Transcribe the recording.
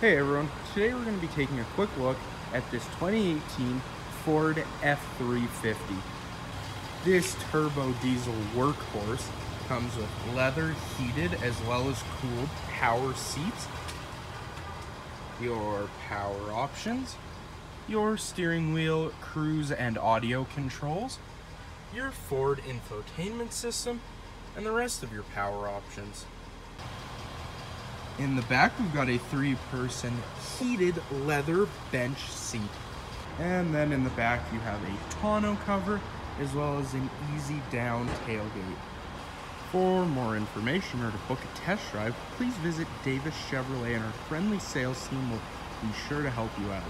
Hey everyone, today we're going to be taking a quick look at this 2018 Ford F350. This turbo diesel workhorse comes with leather heated as well as cooled power seats, your power options, your steering wheel, cruise and audio controls, your Ford infotainment system, and the rest of your power options. In the back, we've got a three-person heated leather bench seat. And then in the back, you have a tonneau cover, as well as an easy down tailgate. For more information or to book a test drive, please visit Davis Chevrolet and our friendly sales team will be sure to help you out.